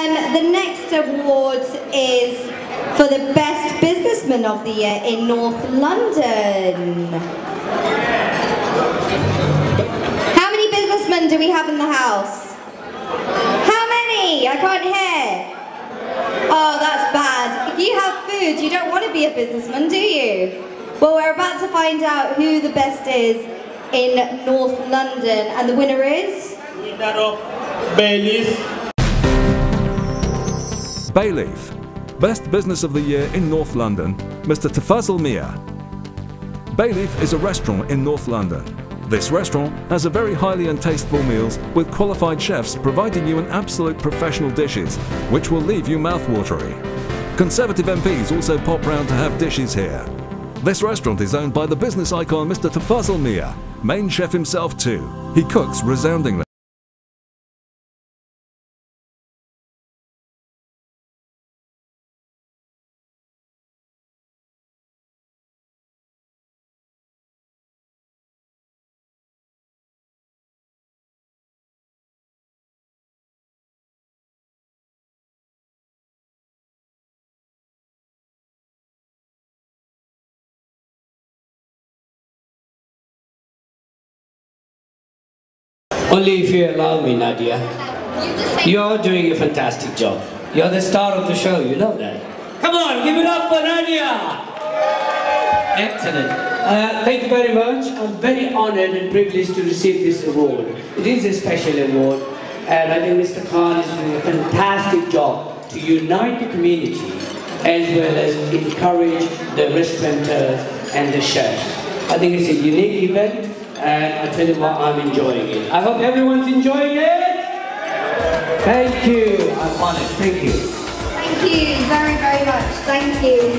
Um, the next award is for the best businessman of the year in North London. How many businessmen do we have in the house? How many? I can't hear. Oh, that's bad. If you have food, you don't want to be a businessman, do you? Well, we're about to find out who the best is in North London, and the winner is. Winner of Bailey's Bayleaf. Best Business of the Year in North London, Mr. Tafazal Mia. Bayleaf is a restaurant in North London. This restaurant has a very highly and tasteful meals with qualified chefs providing you an absolute professional dishes, which will leave you mouthwatery. Conservative MPs also pop round to have dishes here. This restaurant is owned by the business icon Mr. Tafazal Mia, main chef himself too. He cooks resoundingly. Only if you allow me, Nadia. You're doing a fantastic job. You're the star of the show, you know that. Come on, give it up for Nadia! Excellent. Uh, thank you very much. I'm very honored and privileged to receive this award. It is a special award, and I think Mr. Khan is doing a fantastic job to unite the community as well as encourage the restaurateurs and the chefs. I think it's a unique event, and I tell you what, I'm enjoying it. I hope everyone's enjoying it. Thank you. I'm honored. Thank you. Thank you very, very much. Thank you.